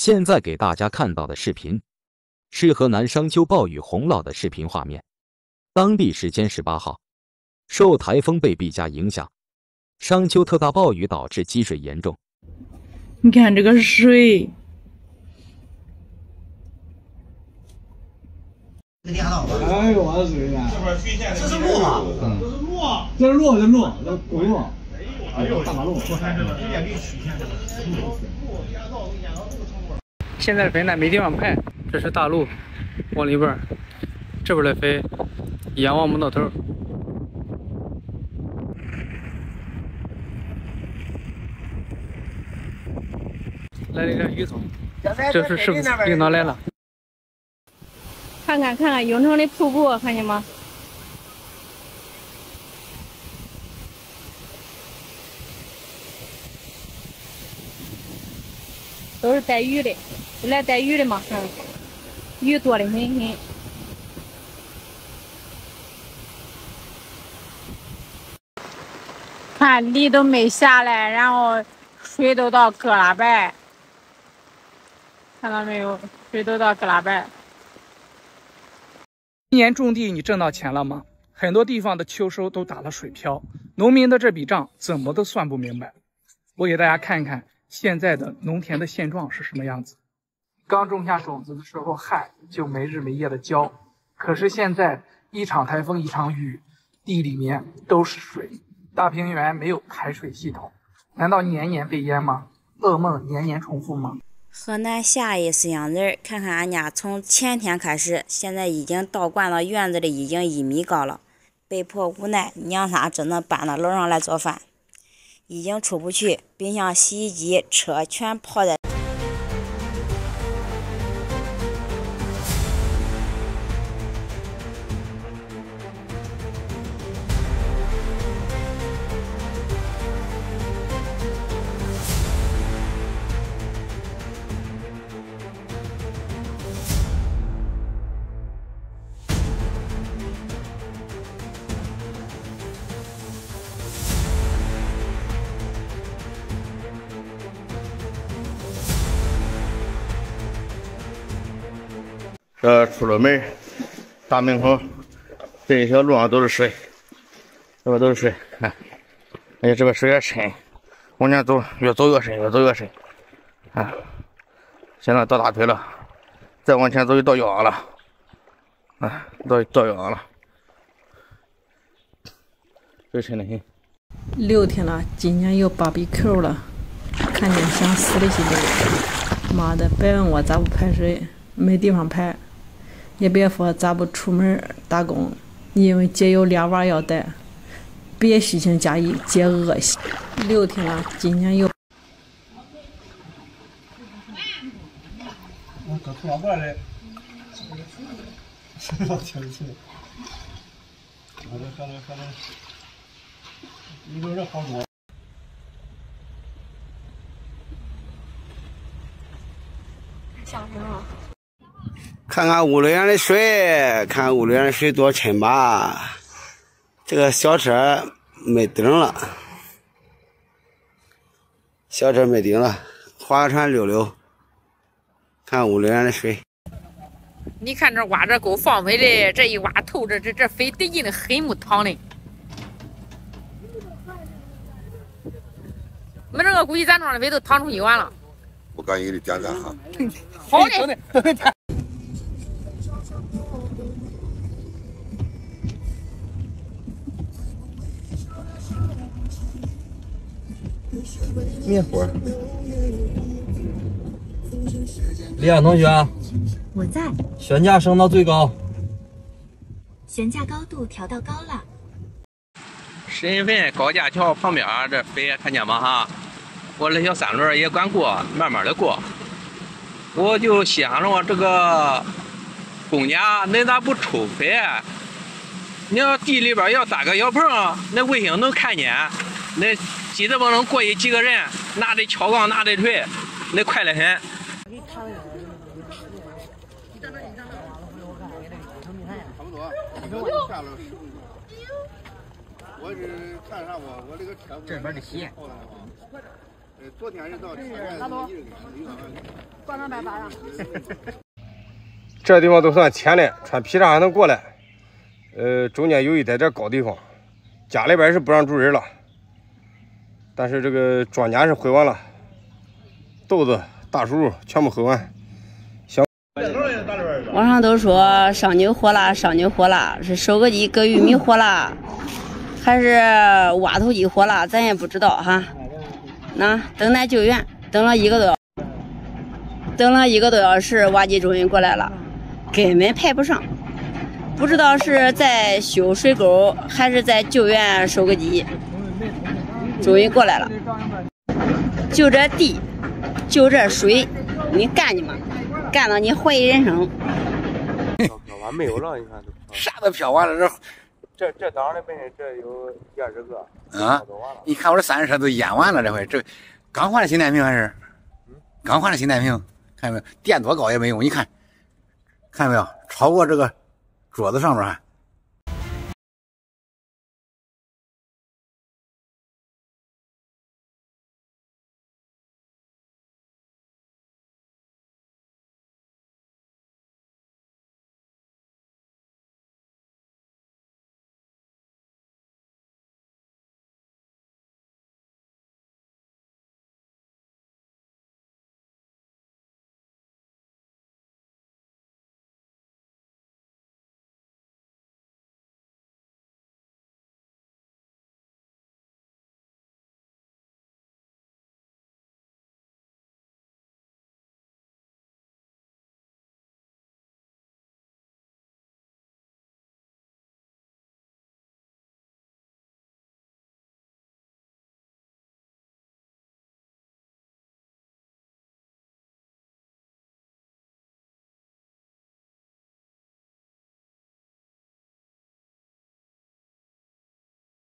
现在给大家看到的视频是河南商丘暴雨洪涝的视频画面。当地时间十八号，受台风贝碧嘉影响，商丘特大暴雨导致积水严重。你看这个水，哎呦我的水呀！这是路吗？这是路，这是路，这是路，这公路。哎呦，大马路。现在的肥呢没地方排，这是大路，往里边，这边的肥，眼望不到头。来了一辆鱼桶，这是是不是领导来了？看看看看永城的瀑布，看见吗？都是带鱼的，来带鱼的嘛，嗯，鱼多的很很。看梨都没下来，然后水都到胳拉白，看到没有？水都到胳拉白。今年种地你挣到钱了吗？很多地方的秋收都打了水漂，农民的这笔账怎么都算不明白。我给大家看一看。现在的农田的现状是什么样子？刚种下种子的时候，旱就没日没夜的浇。可是现在一场台风一场雨，地里面都是水，大平原没有排水系统，难道年年被淹吗？噩梦年年重复吗？河南夏邑饲养人，看看俺家从前天开始，现在已经倒灌到院子里，已经一米高了。被迫无奈，娘仨只能搬到楼上来做饭。已经出不去，冰箱、洗衣机、车全泡在。这出了门，大门口这一条路上都是水，这边都是水，看，哎呀，这边水也深，往前走越走越深，越走越深，啊，现在到大腿了，再往前走就到腰了，啊，到到腰了，水深的很。六天了，今年又 BBQ 了，看见想死的心都有妈的，别问我咋不排水，没地方排。也别说咋不出门打工，因为姐有俩娃要带，别虚情假意，姐恶心。六天了，今年又。我搁土过来的，老天气。喝着喝着喝着，一会儿好多。想什么？看看屋里边的水，看屋里边的水多沉吧。这个小车没顶了，小车没顶了，划个船溜溜。看屋里边的水。你看这挖这沟放肥的，这一挖透这，这这肥得劲的很，木淌的。没这个估计咱庄的肥都淌出一碗了。我赶紧给你点赞哈。好的。灭火。李安同学，我在。悬架升到最高。悬架高度调到高了。深汾高架桥旁边这肥看见吗？哈，我这小三轮也敢过，慢慢的过。我就想着这个公家，恁咋不抽肥？你要地里边要搭个小棚，那卫星能看见，那。记得不能过去几个人，拿的撬杠，拿的锤，那快得很。差不多。我是看啥我我这个车这边的鞋。呃，昨天是到车站，一人给这地方都算浅的，穿皮衩还能过来。呃，中间有一点点高地方，家里边是不让住人了。但是这个庄稼是回完了，豆子、大薯全部回完。小网上都说上牛活了，上牛活了，是收割机割玉米活了，还是挖土机活了，咱也不知道哈。那等待救援，等了一个多，等了一个多小时，挖机终于过来了，根本排不上，不知道是在修水沟还是在救援收割机。终于过来了，就这地，就这水，你干去吗？干到你怀疑人生。漂完没有了，你看都啥都漂完了，这 这这当的本身这有一二十个啊！你看我这三轮车都淹完了，这回这刚换的新电瓶还是？刚换的新电瓶，看见没有？垫多高也没用，你看，看见没有？超过这个桌子上面还。